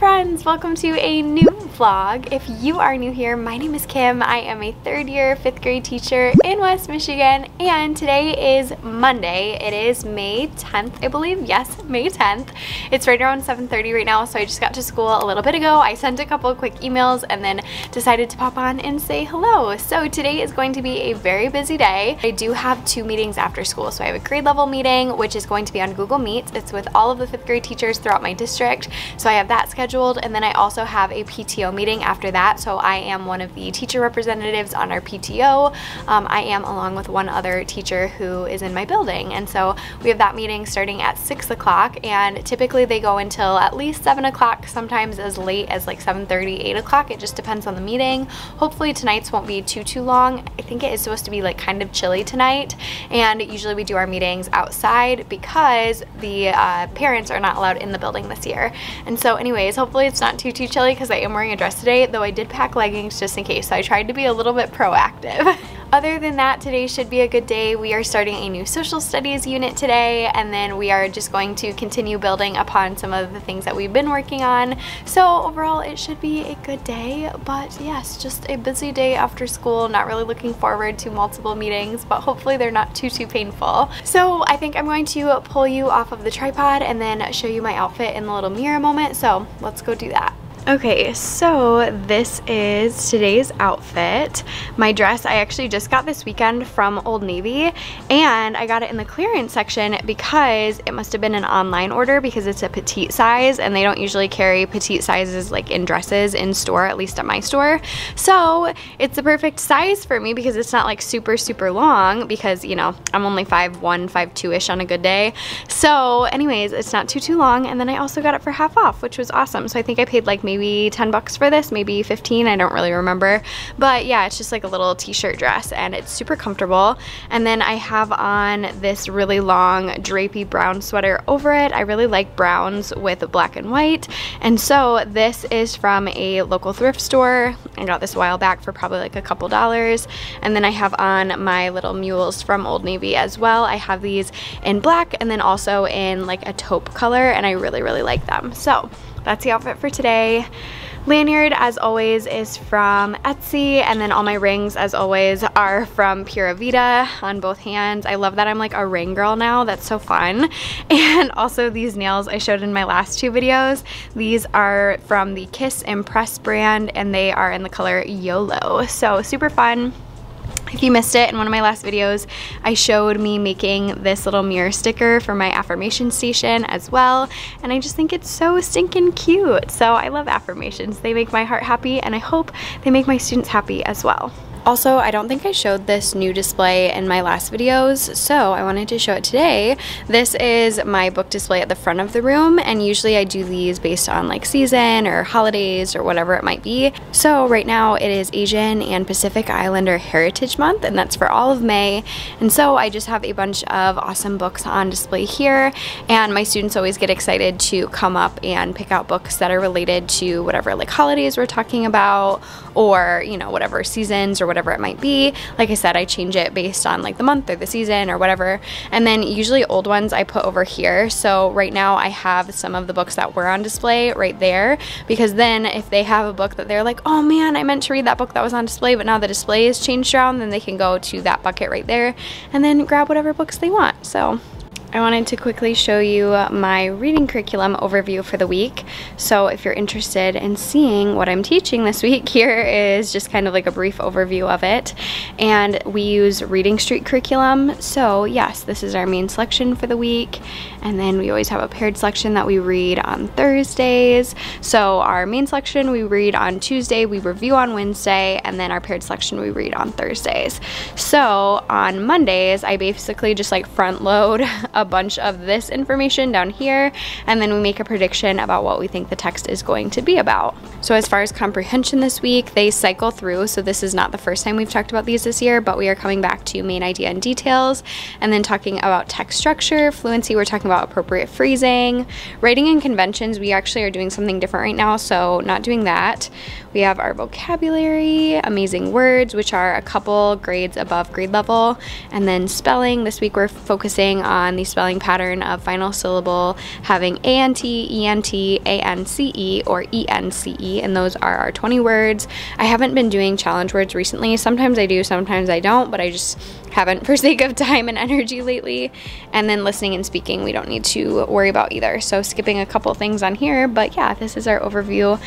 friends, welcome to a new vlog. If you are new here, my name is Kim. I am a third year fifth grade teacher in West Michigan and today is Monday. It is May 10th, I believe. Yes, May 10th. It's right around 7.30 right now, so I just got to school a little bit ago. I sent a couple quick emails and then decided to pop on and say hello. So today is going to be a very busy day. I do have two meetings after school. So I have a grade level meeting, which is going to be on Google Meet. It's with all of the fifth grade teachers throughout my district. So I have that scheduled scheduled and then I also have a PTO meeting after that so I am one of the teacher representatives on our PTO. Um, I am along with one other teacher who is in my building and so we have that meeting starting at 6 o'clock and typically they go until at least 7 o'clock sometimes as late as like 7:30, 8 o'clock it just depends on the meeting. Hopefully tonight's won't be too too long. I think it is supposed to be like kind of chilly tonight and usually we do our meetings outside because the uh, parents are not allowed in the building this year and so anyways Hopefully it's not too, too chilly because I am wearing a dress today, though I did pack leggings just in case. So I tried to be a little bit proactive. Other than that, today should be a good day. We are starting a new social studies unit today, and then we are just going to continue building upon some of the things that we've been working on. So overall, it should be a good day, but yes, just a busy day after school. Not really looking forward to multiple meetings, but hopefully they're not too, too painful. So I think I'm going to pull you off of the tripod and then show you my outfit in the little mirror moment. So let's go do that. Okay, so this is today's outfit. My dress I actually just got this weekend from Old Navy and I got it in the clearance section because it must have been an online order because it's a petite size and they don't usually carry petite sizes like in dresses in store, at least at my store. So it's the perfect size for me because it's not like super, super long because, you know, I'm only 5'1", 5'2"-ish on a good day. So anyways, it's not too, too long and then I also got it for half off, which was awesome. So I think I paid like maybe 10 bucks for this, maybe 15, I don't really remember. But yeah, it's just like a little t-shirt dress and it's super comfortable. And then I have on this really long drapey brown sweater over it. I really like browns with black and white. And so this is from a local thrift store. I got this a while back for probably like a couple dollars. And then I have on my little mules from Old Navy as well. I have these in black and then also in like a taupe color and I really, really like them. So that's the outfit for today. Lanyard, as always, is from Etsy, and then all my rings, as always, are from Pura Vida on both hands. I love that I'm like a ring girl now. That's so fun. And also these nails I showed in my last two videos. These are from the Kiss Impress brand, and they are in the color YOLO. So super fun. If you missed it in one of my last videos, I showed me making this little mirror sticker for my affirmation station as well. And I just think it's so stinking cute. So I love affirmations. They make my heart happy and I hope they make my students happy as well. Also, I don't think I showed this new display in my last videos, so I wanted to show it today. This is my book display at the front of the room, and usually I do these based on like season or holidays or whatever it might be. So right now it is Asian and Pacific Islander Heritage Month, and that's for all of May. And so I just have a bunch of awesome books on display here, and my students always get excited to come up and pick out books that are related to whatever like holidays we're talking about, or you know, whatever seasons or whatever it might be. Like I said, I change it based on like the month or the season or whatever. And then usually old ones I put over here. So right now I have some of the books that were on display right there because then if they have a book that they're like, oh man, I meant to read that book that was on display, but now the display is changed around, then they can go to that bucket right there and then grab whatever books they want. So I wanted to quickly show you my reading curriculum overview for the week. So if you're interested in seeing what I'm teaching this week, here is just kind of like a brief overview of it. And we use Reading Street curriculum. So yes, this is our main selection for the week. And then we always have a paired selection that we read on Thursdays. So our main selection we read on Tuesday, we review on Wednesday, and then our paired selection we read on Thursdays. So on Mondays, I basically just like front load a bunch of this information down here, and then we make a prediction about what we think the text is going to be about. So as far as comprehension this week, they cycle through, so this is not the first time we've talked about these this year, but we are coming back to main idea and details, and then talking about text structure, fluency, we're talking about appropriate phrasing, writing and conventions, we actually are doing something different right now, so not doing that. We have our vocabulary, amazing words, which are a couple grades above grade level, and then spelling. This week we're focusing on the spelling pattern of final syllable having ANT, ENT, ANCE, or ENCE, and those are our 20 words. I haven't been doing challenge words recently. Sometimes I do, sometimes I don't, but I just haven't for sake of time and energy lately. And then listening and speaking, we don't need to worry about either. So skipping a couple things on here, but yeah, this is our overview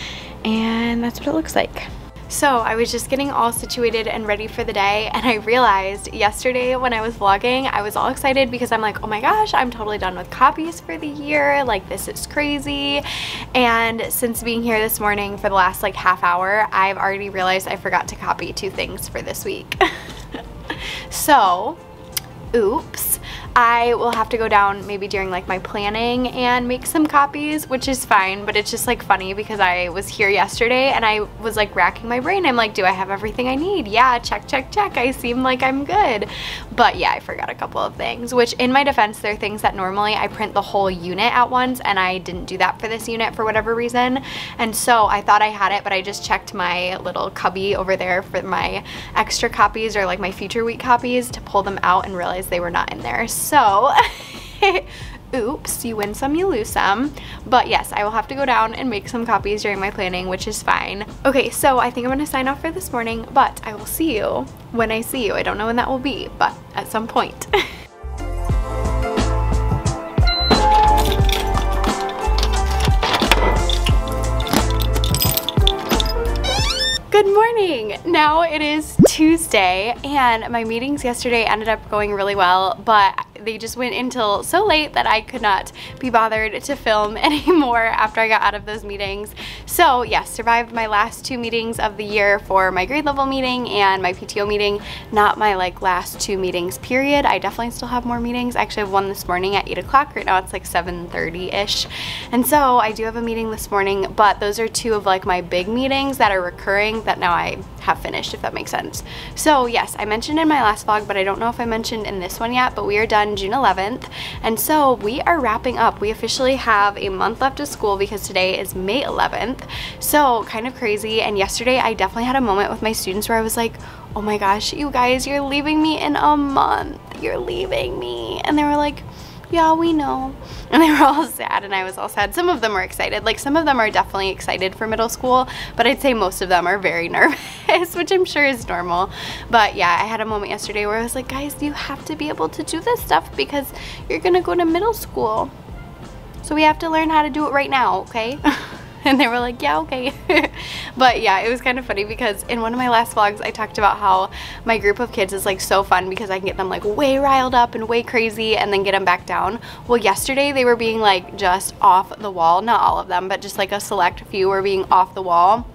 and that's what it looks like. So I was just getting all situated and ready for the day and I realized yesterday when I was vlogging I was all excited because I'm like oh my gosh I'm totally done with copies for the year. Like this is crazy. And since being here this morning for the last like half hour I've already realized I forgot to copy two things for this week. so oops I will have to go down maybe during like my planning and make some copies, which is fine, but it's just like funny because I was here yesterday and I was like racking my brain. I'm like, do I have everything I need? Yeah, check, check, check. I seem like I'm good. But yeah, I forgot a couple of things, which in my defense, there are things that normally I print the whole unit at once and I didn't do that for this unit for whatever reason. And so I thought I had it, but I just checked my little cubby over there for my extra copies or like my future week copies to pull them out and realize they were not in there. oops, you win some, you lose some. But yes, I will have to go down and make some copies during my planning, which is fine. Okay, so I think I'm gonna sign off for this morning, but I will see you when I see you. I don't know when that will be, but at some point. Good morning! Now it is Tuesday and my meetings yesterday ended up going really well, but they just went until so late that I could not be bothered to film anymore after I got out of those meetings. So yes, survived my last two meetings of the year for my grade level meeting and my PTO meeting, not my like last two meetings period. I definitely still have more meetings. I actually have one this morning at 8 o'clock. Right now it's like 7.30ish. And so I do have a meeting this morning, but those are two of like my big meetings that are recurring that now I have finished, if that makes sense. So yes, I mentioned in my last vlog, but I don't know if I mentioned in this one yet, but we are done June 11th. And so we are wrapping up. We officially have a month left of school because today is May 11th. So kind of crazy. And yesterday I definitely had a moment with my students where I was like, oh my gosh, you guys, you're leaving me in a month. You're leaving me. And they were like, yeah, we know. And they were all sad and I was all sad. Some of them were excited. Like some of them are definitely excited for middle school, but I'd say most of them are very nervous, which I'm sure is normal. But yeah, I had a moment yesterday where I was like, guys, you have to be able to do this stuff because you're gonna go to middle school. So we have to learn how to do it right now, okay? and they were like yeah okay. But yeah it was kind of funny because in one of my last vlogs I talked about how my group of kids is like so fun because I can get them like way riled up and way crazy and then get them back down. Well yesterday they were being like just off the wall not all of them but just like a select few were being off the wall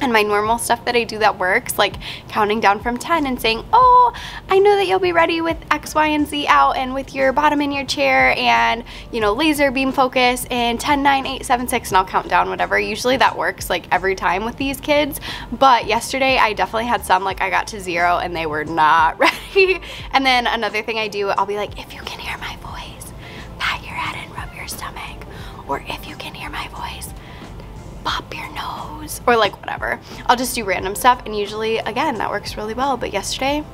and my normal stuff that I do that works, like counting down from 10 and saying, oh, I know that you'll be ready with X, Y, and Z out and with your bottom in your chair and, you know, laser beam focus in 10, 9, 8, 7, 6, and I'll count down whatever. Usually that works like every time with these kids, but yesterday I definitely had some, like I got to zero and they were not ready. and then another thing I do, I'll be like, if you can hear my voice, pat your head and rub your stomach. Or if you can hear my voice, pop your nose or like whatever. I'll just do random stuff and usually again that works really well but yesterday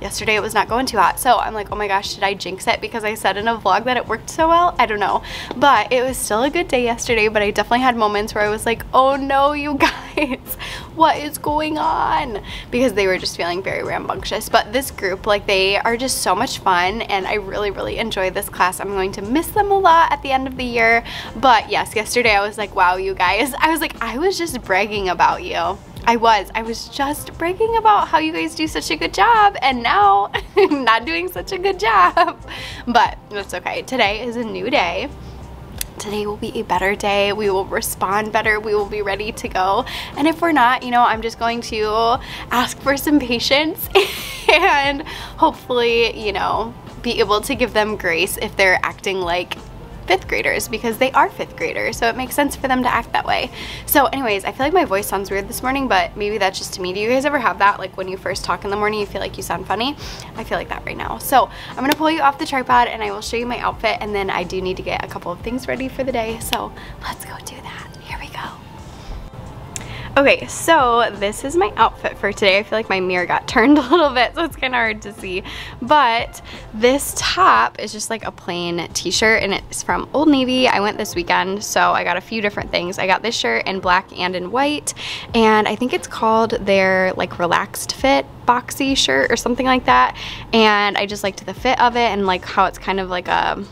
yesterday it was not going too hot. So I'm like oh my gosh did I jinx it because I said in a vlog that it worked so well? I don't know. But it was still a good day yesterday but I definitely had moments where I was like oh no you guys what is going on? Because they were just feeling very rambunctious. But this group like they are just so much fun and I really really enjoy this class. I'm going to miss them a lot at the end of the year. But yes yesterday I was like wow you guys. I was like I was just bragging about you I was. I was just bragging about how you guys do such a good job and now not doing such a good job. But that's okay. Today is a new day. Today will be a better day. We will respond better. We will be ready to go. And if we're not, you know, I'm just going to ask for some patience and hopefully, you know, be able to give them grace if they're acting like fifth graders because they are fifth graders so it makes sense for them to act that way. So anyways I feel like my voice sounds weird this morning but maybe that's just to me. Do you guys ever have that? Like when you first talk in the morning you feel like you sound funny? I feel like that right now. So I'm gonna pull you off the tripod and I will show you my outfit and then I do need to get a couple of things ready for the day. So let's go do that Okay, so this is my outfit for today. I feel like my mirror got turned a little bit, so it's kind of hard to see. But this top is just like a plain t-shirt, and it's from Old Navy. I went this weekend, so I got a few different things. I got this shirt in black and in white, and I think it's called their like relaxed fit boxy shirt or something like that. And I just liked the fit of it and like how it's kind of like a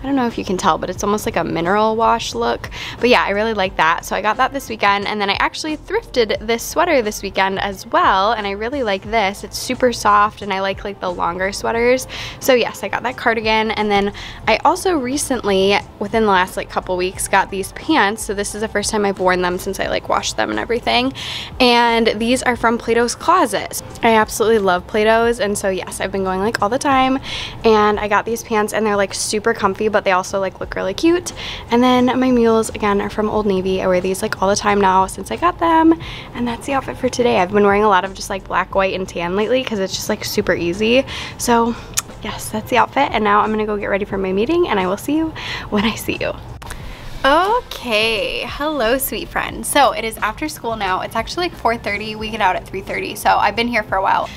I don't know if you can tell, but it's almost like a mineral wash look. But yeah, I really like that. So I got that this weekend and then I actually thrifted this sweater this weekend as well. And I really like this. It's super soft and I like like the longer sweaters. So yes, I got that cardigan. And then I also recently, within the last like couple weeks, got these pants. So this is the first time I've worn them since I like washed them and everything. And these are from Plato's Closet. I absolutely love Plato's. And so yes, I've been going like all the time. And I got these pants and they're like super comfy but they also like look really cute. And then my mules, again, are from Old Navy. I wear these like all the time now since I got them. And that's the outfit for today. I've been wearing a lot of just like black, white, and tan lately because it's just like super easy. So yes, that's the outfit. And now I'm gonna go get ready for my meeting and I will see you when I see you. Okay, hello sweet friend. So it is after school now. It's actually like 4.30, we get out at 3.30, so I've been here for a while.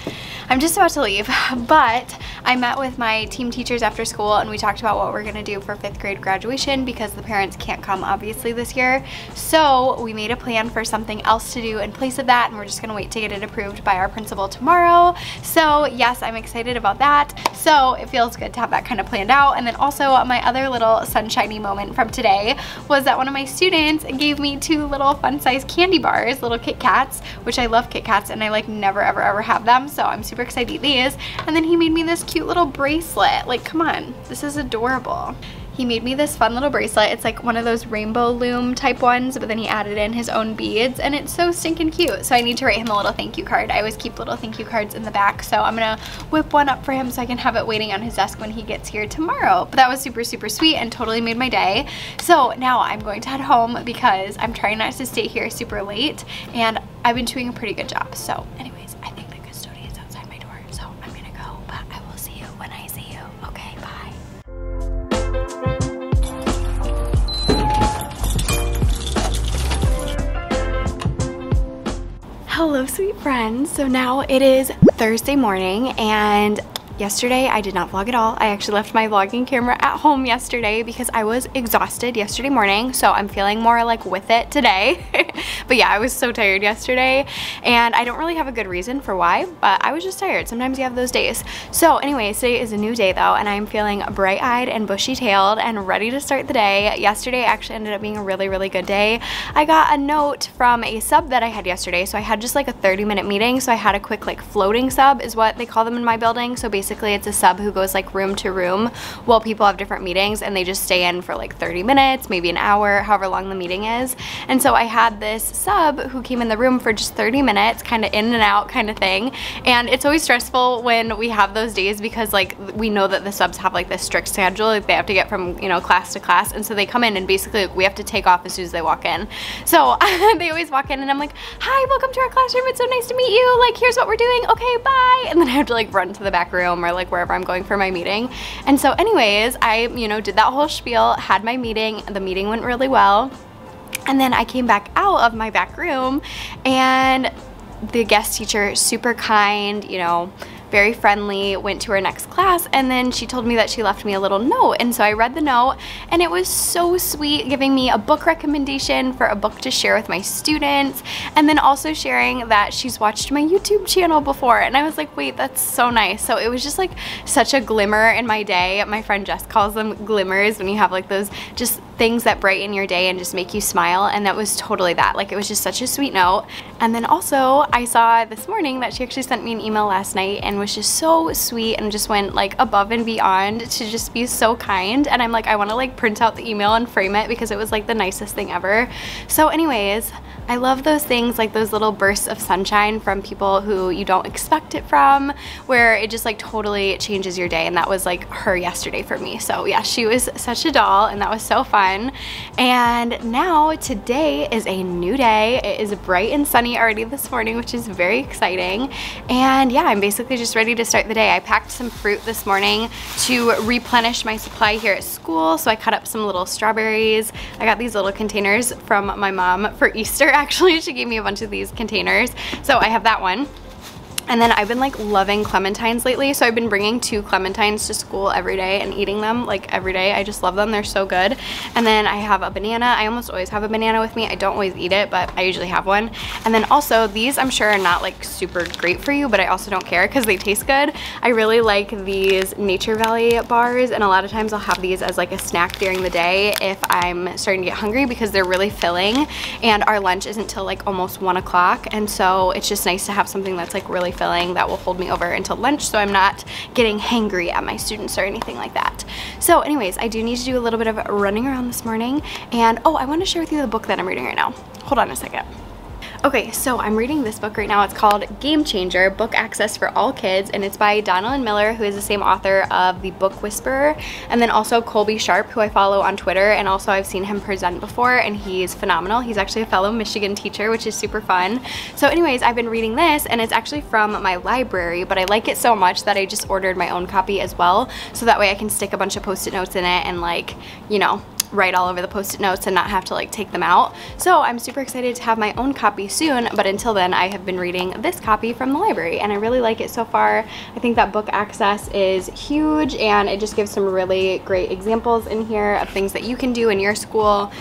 I'm just about to leave, but I met with my team teachers after school and we talked about what we're gonna do for fifth grade graduation because the parents can't come obviously this year. So we made a plan for something else to do in place of that and we're just gonna wait to get it approved by our principal tomorrow. So yes, I'm excited about that. So it feels good to have that kind of planned out. And then also my other little sunshiny moment from today was that one of my students gave me two little fun size candy bars, little Kit Kats, which I love Kit Kats and I like never ever ever have them. So I'm super super excited to eat these. And then he made me this cute little bracelet. Like, come on, this is adorable. He made me this fun little bracelet. It's like one of those rainbow loom type ones, but then he added in his own beads and it's so stinking cute. So I need to write him a little thank you card. I always keep little thank you cards in the back. So I'm gonna whip one up for him so I can have it waiting on his desk when he gets here tomorrow. But that was super, super sweet and totally made my day. So now I'm going to head home because I'm trying not to stay here super late and I've been doing a pretty good job. So anyway. Sweet friends. So now it is Thursday morning and Yesterday, I did not vlog at all. I actually left my vlogging camera at home yesterday because I was exhausted yesterday morning, so I'm feeling more like with it today. but yeah, I was so tired yesterday, and I don't really have a good reason for why, but I was just tired. Sometimes you have those days. So anyways, today is a new day though, and I'm feeling bright-eyed and bushy-tailed and ready to start the day. Yesterday actually ended up being a really, really good day. I got a note from a sub that I had yesterday, so I had just like a 30-minute meeting, so I had a quick like floating sub is what they call them in my building, so basically basically it's a sub who goes like room to room while people have different meetings and they just stay in for like 30 minutes, maybe an hour, however long the meeting is. And so I had this sub who came in the room for just 30 minutes, kind of in and out kind of thing. And it's always stressful when we have those days because like we know that the subs have like this strict schedule, like they have to get from, you know, class to class. And so they come in and basically we have to take off as soon as they walk in. So they always walk in and I'm like, hi, welcome to our classroom. It's so nice to meet you. Like, here's what we're doing. Okay, bye. And then I have to like run to the back room or like wherever I'm going for my meeting. And so anyways, I, you know, did that whole spiel, had my meeting, the meeting went really well. And then I came back out of my back room and the guest teacher, super kind, you know, very friendly, went to her next class, and then she told me that she left me a little note. And so I read the note, and it was so sweet, giving me a book recommendation for a book to share with my students, and then also sharing that she's watched my YouTube channel before. And I was like, wait, that's so nice. So it was just like such a glimmer in my day. My friend Jess calls them glimmers when you have like those just things that brighten your day and just make you smile. And that was totally that. Like it was just such a sweet note. And then also I saw this morning that she actually sent me an email last night and was just so sweet and just went like above and beyond to just be so kind and I'm like I want to like print out the email and frame it because it was like the nicest thing ever so anyways I love those things like those little bursts of sunshine from people who you don't expect it from where it just like totally changes your day and that was like her yesterday for me. So yeah, she was such a doll and that was so fun. And now today is a new day. It is bright and sunny already this morning, which is very exciting. And yeah, I'm basically just ready to start the day. I packed some fruit this morning to replenish my supply here at school. So I cut up some little strawberries. I got these little containers from my mom for Easter actually. She gave me a bunch of these containers. So I have that one. And then I've been like loving clementines lately. So I've been bringing two clementines to school every day and eating them like every day. I just love them. They're so good. And then I have a banana. I almost always have a banana with me. I don't always eat it, but I usually have one. And then also these I'm sure are not like super great for you, but I also don't care because they taste good. I really like these Nature Valley bars and a lot of times I'll have these as like a snack during the day if I'm starting to get hungry because they're really filling and our lunch isn't till like almost one o'clock. And so it's just nice to have something that's like really filling that will hold me over until lunch so I'm not getting hangry at my students or anything like that. So anyways, I do need to do a little bit of running around this morning and oh, I want to share with you the book that I'm reading right now. Hold on a second. Okay, so I'm reading this book right now. It's called Game Changer, Book Access for All Kids, and it's by Donalyn Miller, who is the same author of The Book Whisperer, and then also Colby Sharp, who I follow on Twitter, and also I've seen him present before, and he's phenomenal. He's actually a fellow Michigan teacher, which is super fun. So anyways, I've been reading this, and it's actually from my library, but I like it so much that I just ordered my own copy as well, so that way I can stick a bunch of post-it notes in it and like, you know, write all over the post-it notes and not have to like take them out. So I'm super excited to have my own copy soon, but until then I have been reading this copy from the library and I really like it so far. I think that book access is huge and it just gives some really great examples in here of things that you can do in your school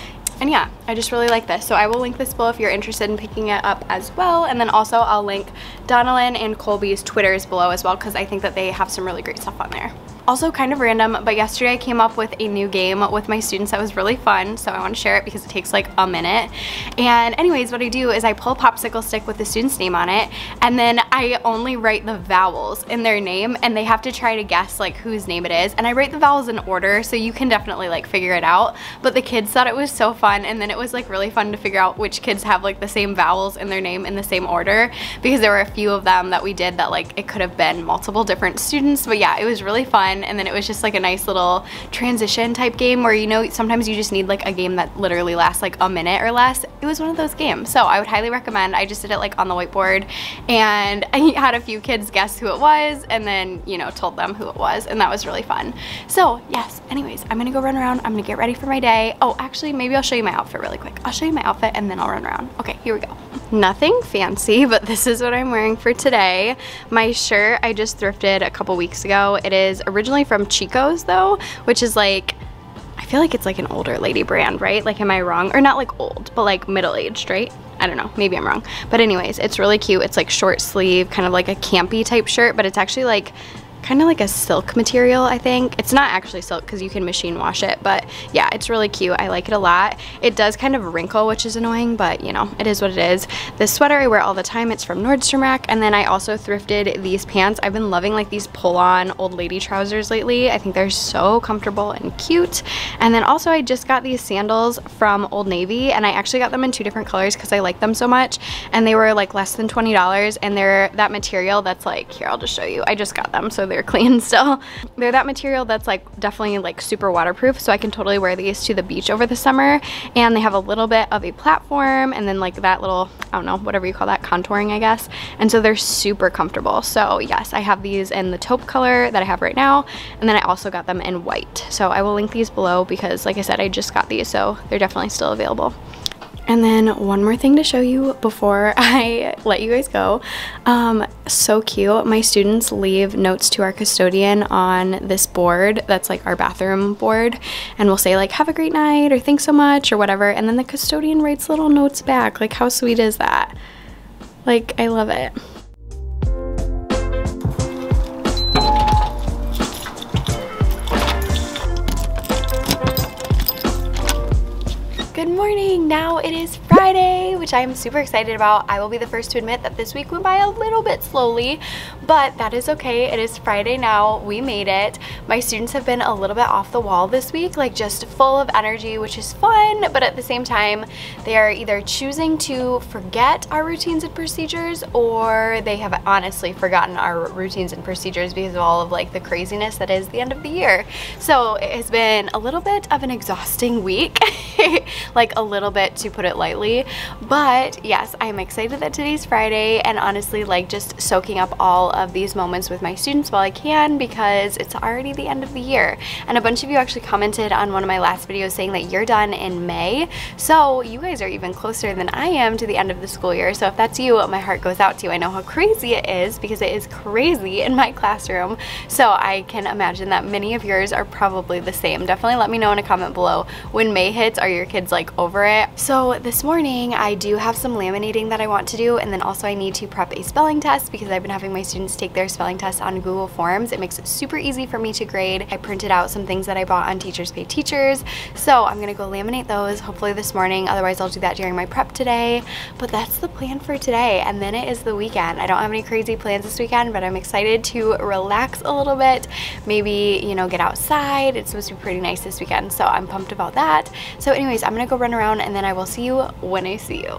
and yeah, I just really like this. So I will link this below if you're interested in picking it up as well. And then also I'll link Donalyn and Colby's Twitters below as well because I think that they have some really great stuff on there. Also kind of random, but yesterday I came up with a new game with my students that was really fun, so I want to share it because it takes like a minute. And anyways, what I do is I pull a popsicle stick with the student's name on it, and then I only write the vowels in their name, and they have to try to guess like whose name it is. And I write the vowels in order, so you can definitely like figure it out. But the kids thought it was so fun, and then it was like really fun to figure out which kids have like the same vowels in their name in the same order, because there were a few of them that we did that like it could have been multiple different students. But yeah, it was really fun and then it was just like a nice little transition type game where you know sometimes you just need like a game that literally lasts like a minute or less. It was one of those games. So I would highly recommend. I just did it like on the whiteboard and I had a few kids guess who it was and then, you know, told them who it was and that was really fun. So yes, anyways, I'm gonna go run around. I'm gonna get ready for my day. Oh, actually, maybe I'll show you my outfit really quick. I'll show you my outfit and then I'll run around. Okay, here we go. Nothing fancy, but this is what I'm wearing for today. My shirt I just thrifted a couple weeks ago. It is originally from Chico's though, which is like, I feel like it's like an older lady brand, right? Like, am I wrong? Or not like old, but like middle-aged, right? I don't know, maybe I'm wrong. But anyways, it's really cute. It's like short sleeve, kind of like a campy type shirt, but it's actually like kind of like a silk material I think. It's not actually silk because you can machine wash it but yeah it's really cute. I like it a lot. It does kind of wrinkle which is annoying but you know it is what it is. This sweater I wear all the time it's from Nordstrom Rack and then I also thrifted these pants. I've been loving like these pull-on old lady trousers lately. I think they're so comfortable and cute. And then also I just got these sandals from Old Navy and I actually got them in two different colors because I like them so much. And they were like less than $20 and they're that material that's like here I'll just show you. I just got them so they're clean still. They're that material that's like definitely like super waterproof so I can totally wear these to the beach over the summer and they have a little bit of a platform and then like that little, I don't know, whatever you call that, contouring I guess. And so they're super comfortable. So yes, I have these in the taupe color that I have right now and then I also got them in white. So I will link these below because like I said, I just got these so they're definitely still available. And then one more thing to show you before I let you guys go. Um, so cute. My students leave notes to our custodian on this board that's like our bathroom board and we'll say like have a great night or thanks so much or whatever and then the custodian writes little notes back. Like how sweet is that? Like I love it. Good morning! Now it is which I am super excited about. I will be the first to admit that this week went by a little bit slowly, but that is okay. It is Friday now. We made it. My students have been a little bit off the wall this week, like just full of energy, which is fun, but at the same time, they are either choosing to forget our routines and procedures or they have honestly forgotten our routines and procedures because of all of like the craziness that is the end of the year. So it has been a little bit of an exhausting week, like a little bit to put it lightly. But yes, I'm excited that today's Friday and honestly like just soaking up all of these moments with my students while I can because it's already the end of the year. And a bunch of you actually commented on one of my last videos saying that you're done in May. So you guys are even closer than I am to the end of the school year. So if that's you, my heart goes out to you. I know how crazy it is because it is crazy in my classroom. So I can imagine that many of yours are probably the same. Definitely let me know in a comment below when May hits, are your kids like over it? So this morning I do have some laminating that I want to do and then also I need to prep a spelling test because I've been having my students take their spelling test on Google Forms. It makes it super easy for me to grade. I printed out some things that I bought on Teachers Pay Teachers. So I'm gonna go laminate those hopefully this morning. Otherwise I'll do that during my prep today. But that's the plan for today. And then it is the weekend. I don't have any crazy plans this weekend, but I'm excited to relax a little bit. Maybe, you know, get outside. It's supposed to be pretty nice this weekend. So I'm pumped about that. So anyways, I'm gonna go run around and then I will see you when I see you.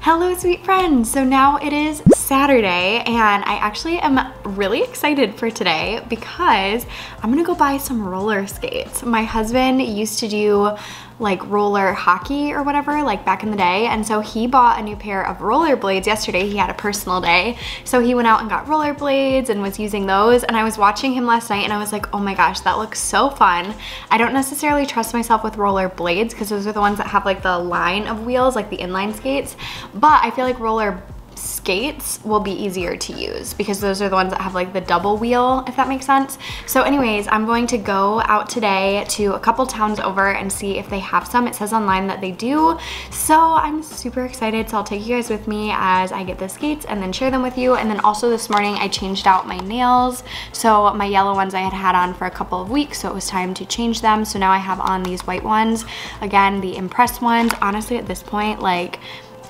Hello sweet friends! So now it is Saturday and I actually am really excited for today because I'm gonna go buy some roller skates. My husband used to do like roller hockey or whatever like back in the day. And so he bought a new pair of roller blades yesterday. He had a personal day. So he went out and got roller blades and was using those. And I was watching him last night and I was like oh my gosh that looks so fun. I don't necessarily trust myself with roller blades because those are the ones that have like the line of wheels like the inline skates. But I feel like roller skates will be easier to use because those are the ones that have like the double wheel, if that makes sense. So anyways, I'm going to go out today to a couple towns over and see if they have some. It says online that they do. So I'm super excited. So I'll take you guys with me as I get the skates and then share them with you. And then also this morning I changed out my nails. So my yellow ones I had had on for a couple of weeks. So it was time to change them. So now I have on these white ones. Again, the Impress ones. Honestly, at this point, like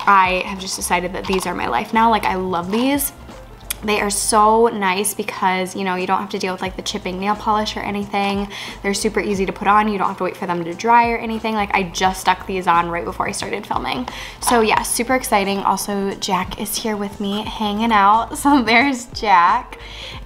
I have just decided that these are my life now. Like I love these. They are so nice because, you know, you don't have to deal with like the chipping nail polish or anything. They're super easy to put on. You don't have to wait for them to dry or anything. Like I just stuck these on right before I started filming. So yeah, super exciting. Also, Jack is here with me hanging out. So there's Jack.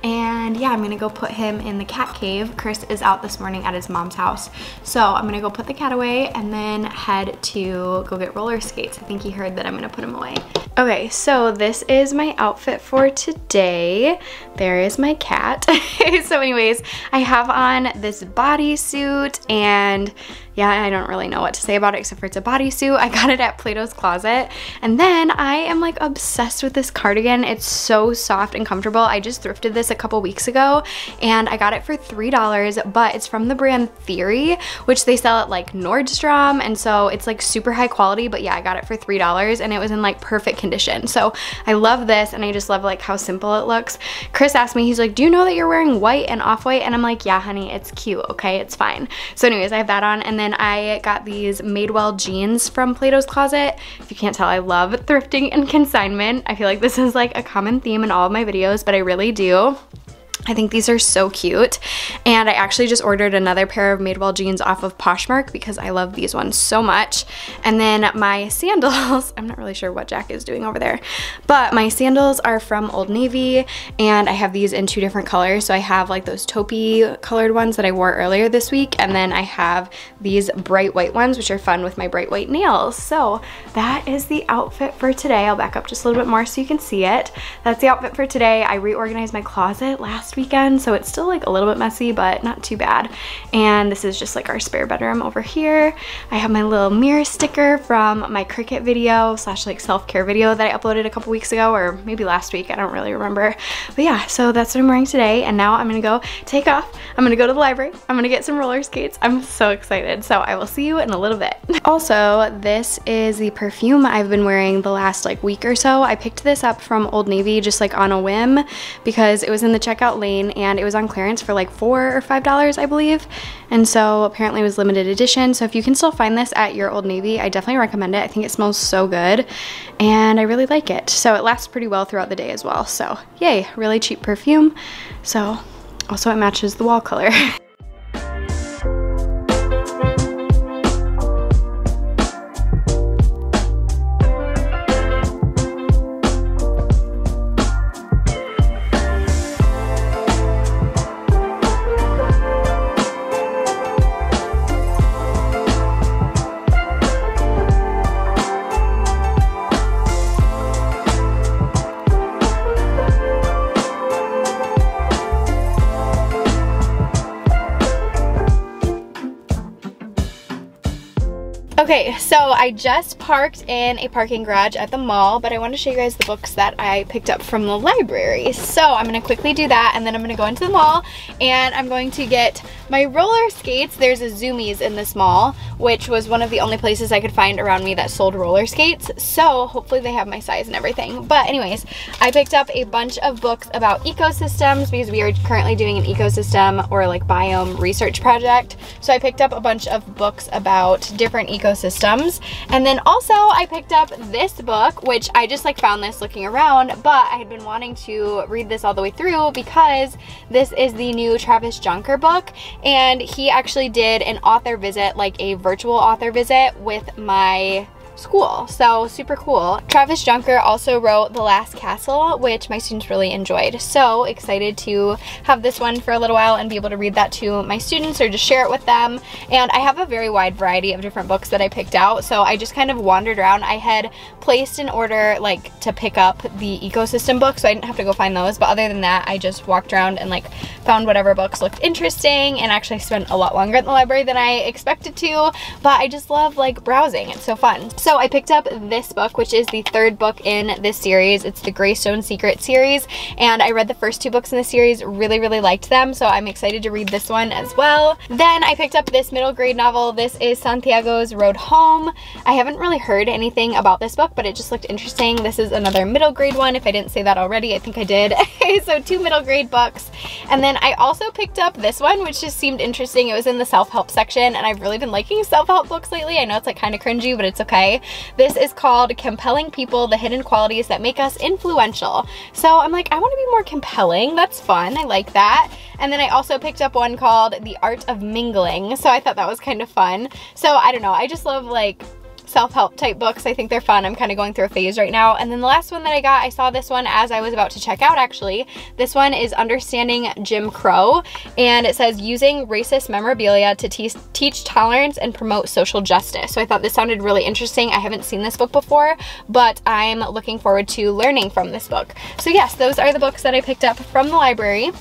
And yeah, I'm gonna go put him in the cat cave. Chris is out this morning at his mom's house. So I'm gonna go put the cat away and then head to go get roller skates. I think he heard that I'm gonna put him away. Okay, so this is my outfit for today. There is my cat. so anyways, I have on this bodysuit and yeah, I don't really know what to say about it except for it's a bodysuit. I got it at Plato's Closet. And then I am like obsessed with this cardigan. It's so soft and comfortable. I just thrifted this a couple weeks ago and I got it for $3, but it's from the brand Theory, which they sell at like Nordstrom. And so it's like super high quality, but yeah, I got it for $3 and it was in like perfect condition. So I love this and I just love like how simple it looks. Chris asked me, he's like, do you know that you're wearing white and off-white? And I'm like, yeah, honey, it's cute, okay? It's fine. So anyways, I have that on and then then I got these Madewell jeans from Plato's Closet. If you can't tell, I love thrifting and consignment. I feel like this is like a common theme in all of my videos, but I really do. I think these are so cute. And I actually just ordered another pair of Madewell jeans off of Poshmark because I love these ones so much. And then my sandals, I'm not really sure what Jack is doing over there, but my sandals are from Old Navy and I have these in two different colors. So I have like those taupey colored ones that I wore earlier this week. And then I have these bright white ones, which are fun with my bright white nails. So that is the outfit for today. I'll back up just a little bit more so you can see it. That's the outfit for today. I reorganized my closet last weekend, so it's still like a little bit messy, but not too bad. And this is just like our spare bedroom over here. I have my little mirror sticker from my Cricut video slash like self-care video that I uploaded a couple weeks ago, or maybe last week, I don't really remember. But yeah, so that's what I'm wearing today. And now I'm gonna go take off. I'm gonna go to the library. I'm gonna get some roller skates. I'm so excited. So I will see you in a little bit. also, this is the perfume I've been wearing the last like week or so. I picked this up from Old Navy just like on a whim because it was in the checkout Lane and it was on clearance for like four or five dollars I believe. And so apparently it was limited edition. So if you can still find this at your Old Navy I definitely recommend it. I think it smells so good and I really like it. So it lasts pretty well throughout the day as well. So yay really cheap perfume. So also it matches the wall color I just parked in a parking garage at the mall, but I want to show you guys the books that I picked up from the library. So I'm going to quickly do that, and then I'm going to go into the mall, and I'm going to get my roller skates. There's a Zumiez in this mall, which was one of the only places I could find around me that sold roller skates. So hopefully they have my size and everything. But anyways, I picked up a bunch of books about ecosystems because we are currently doing an ecosystem or like biome research project. So I picked up a bunch of books about different ecosystems. And then also I picked up this book, which I just like found this looking around, but I had been wanting to read this all the way through because this is the new Travis Jonker book. And he actually did an author visit, like a virtual author visit with my school. So super cool. Travis Jonker also wrote The Last Castle, which my students really enjoyed. So excited to have this one for a little while and be able to read that to my students or just share it with them. And I have a very wide variety of different books that I picked out. So I just kind of wandered around. I had placed an order like to pick up the ecosystem book, so I didn't have to go find those. But other than that, I just walked around and like found whatever books looked interesting and actually spent a lot longer at the library than I expected to. But I just love like browsing. It's so fun. So so I picked up this book, which is the third book in this series. It's the Greystone Secret series, and I read the first two books in the series, really, really liked them, so I'm excited to read this one as well. Then I picked up this middle grade novel. This is Santiago's Road Home. I haven't really heard anything about this book, but it just looked interesting. This is another middle grade one. If I didn't say that already, I think I did. so two middle grade books. And then I also picked up this one, which just seemed interesting. It was in the self-help section, and I've really been liking self-help books lately. I know it's like kind of cringy, but it's okay. This is called Compelling People, the Hidden Qualities That Make Us Influential. So I'm like, I want to be more compelling. That's fun. I like that. And then I also picked up one called The Art of Mingling. So I thought that was kind of fun. So I don't know. I just love like self-help type books. I think they're fun. I'm kind of going through a phase right now. And then the last one that I got, I saw this one as I was about to check out actually. This one is Understanding Jim Crow and it says using racist memorabilia to te teach tolerance and promote social justice. So I thought this sounded really interesting. I haven't seen this book before, but I'm looking forward to learning from this book. So yes, those are the books that I picked up from the library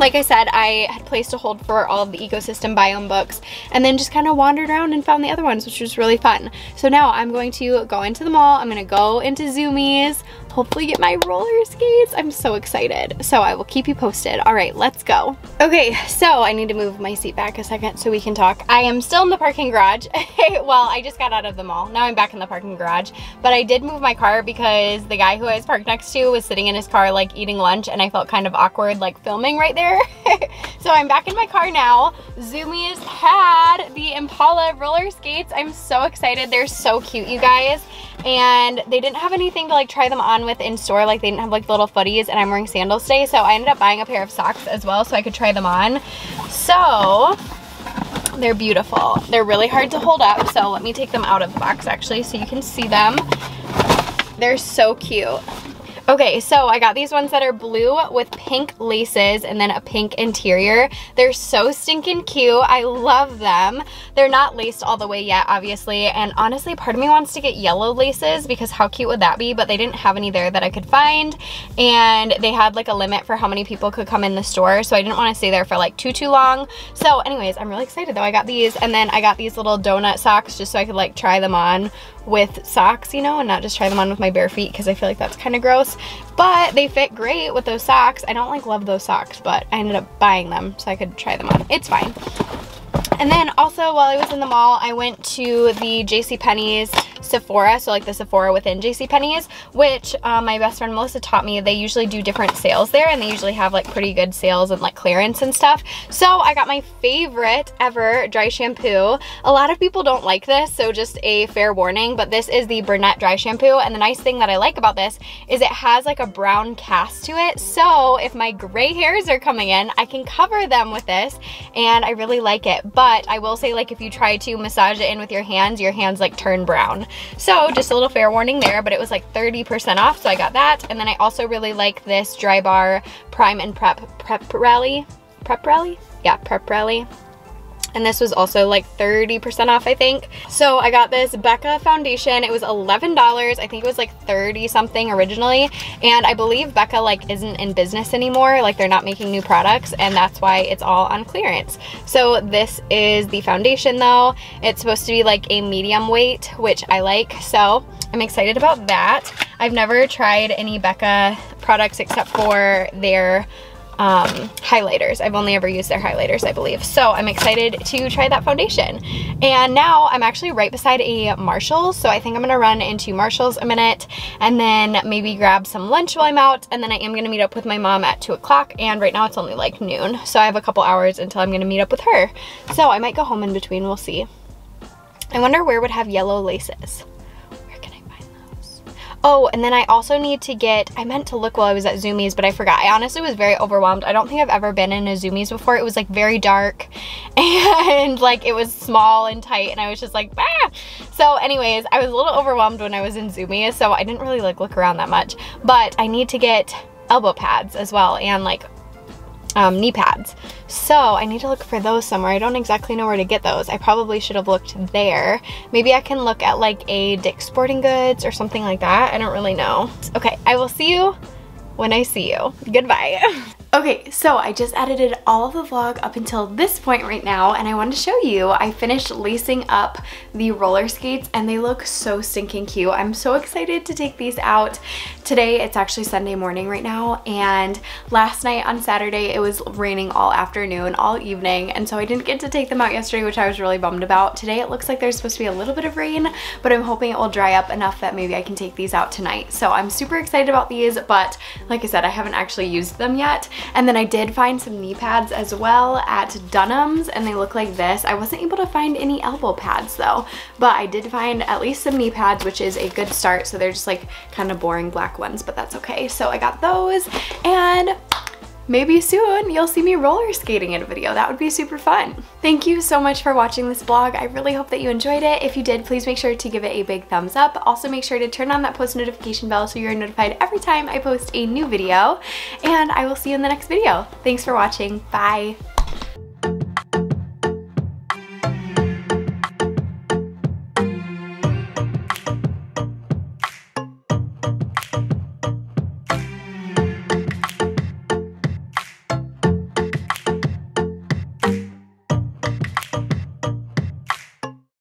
like I said, I had placed a hold for all of the ecosystem biome books and then just kind of wandered around and found the other ones, which was really fun. So now I'm going to go into the mall. I'm going to go into Zumiez, hopefully get my roller skates. I'm so excited. So I will keep you posted. All right, let's go. Okay, so I need to move my seat back a second so we can talk. I am still in the parking garage. well, I just got out of the mall. Now I'm back in the parking garage, but I did move my car because the guy who I was parked next to was sitting in his car like eating lunch and I felt kind of awkward like filming right there. so I'm back in my car now. Zumiez had the Impala roller skates. I'm so excited. They're so cute, you guys and they didn't have anything to like try them on with in store. Like they didn't have like little footies and I'm wearing sandals today so I ended up buying a pair of socks as well so I could try them on. So they're beautiful. They're really hard to hold up so let me take them out of the box actually so you can see them. They're so cute Okay, so I got these ones that are blue with pink laces and then a pink interior. They're so stinking cute. I love them. They're not laced all the way yet, obviously, and honestly, part of me wants to get yellow laces because how cute would that be? But they didn't have any there that I could find, and they had like a limit for how many people could come in the store, so I didn't want to stay there for like too, too long. So anyways, I'm really excited though. I got these, and then I got these little donut socks just so I could like try them on with socks, you know, and not just try them on with my bare feet because I feel like that's kind of gross. But they fit great with those socks. I don't like love those socks, but I ended up buying them so I could try them on. It's fine. And then also while I was in the mall, I went to the J.C. Penney's Sephora, so like the Sephora within JCPenney's, which uh, my best friend Melissa taught me they usually do different sales there and they usually have like pretty good sales and like clearance and stuff. So I got my favorite ever dry shampoo. A lot of people don't like this, so just a fair warning, but this is the Burnett dry shampoo and the nice thing that I like about this is it has like a brown cast to it. So if my gray hairs are coming in, I can cover them with this and I really like it. But I will say like if you try to massage it in with your hands, your hands like turn brown. So just a little fair warning there, but it was like 30% off, so I got that. And then I also really like this Drybar Prime and Prep Prep Rally. Prep Rally? Yeah, Prep Rally and this was also like 30% off I think. So I got this Becca foundation. It was $11. I think it was like 30 something originally and I believe Becca like isn't in business anymore like they're not making new products and that's why it's all on clearance. So this is the foundation though. It's supposed to be like a medium weight which I like so I'm excited about that. I've never tried any Becca products except for their um, highlighters. I've only ever used their highlighters, I believe. So I'm excited to try that foundation. And now I'm actually right beside a Marshall's, so I think I'm gonna run into Marshall's a minute and then maybe grab some lunch while I'm out, and then I am gonna meet up with my mom at two o'clock, and right now it's only like noon, so I have a couple hours until I'm gonna meet up with her. So I might go home in between, we'll see. I wonder where would have yellow laces. Oh, and then I also need to get, I meant to look while I was at Zumiez, but I forgot. I honestly was very overwhelmed. I don't think I've ever been in a Zumiez before. It was like very dark and like it was small and tight and I was just like, ah! So anyways, I was a little overwhelmed when I was in Zumiez, so I didn't really like look around that much. But I need to get elbow pads as well and like um, knee pads. So I need to look for those somewhere. I don't exactly know where to get those. I probably should have looked there. Maybe I can look at like a Dick's Sporting Goods or something like that. I don't really know. Okay, I will see you when I see you. Goodbye. Okay, so I just edited all of the vlog up until this point right now and I wanted to show you I finished lacing up the roller skates and they look so stinking cute. I'm so excited to take these out. Today it's actually Sunday morning right now and last night on Saturday it was raining all afternoon, all evening and so I didn't get to take them out yesterday which I was really bummed about. Today it looks like there's supposed to be a little bit of rain but I'm hoping it will dry up enough that maybe I can take these out tonight. So I'm super excited about these but like I said I haven't actually used them yet and then I did find some knee pads as well at Dunham's and they look like this. I wasn't able to find any elbow pads though, but I did find at least some knee pads, which is a good start. So they're just like kind of boring black ones, but that's okay. So I got those and maybe soon you'll see me roller skating in a video. That would be super fun. Thank you so much for watching this vlog. I really hope that you enjoyed it. If you did, please make sure to give it a big thumbs up. Also make sure to turn on that post notification bell so you're notified every time I post a new video. And I will see you in the next video. Thanks for watching. Bye.